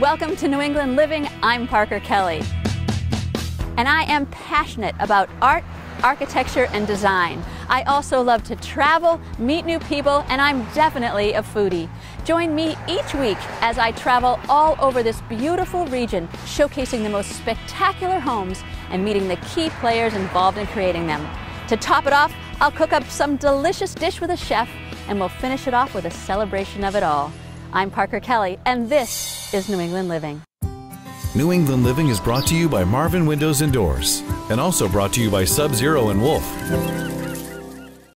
Welcome to New England Living. I'm Parker Kelly. And I am passionate about art, architecture, and design. I also love to travel, meet new people, and I'm definitely a foodie. Join me each week as I travel all over this beautiful region, showcasing the most spectacular homes and meeting the key players involved in creating them. To top it off, I'll cook up some delicious dish with a chef, and we'll finish it off with a celebration of it all. I'm Parker Kelly, and this is New England Living. New England Living is brought to you by Marvin Windows and Doors, and also brought to you by Sub Zero and Wolf.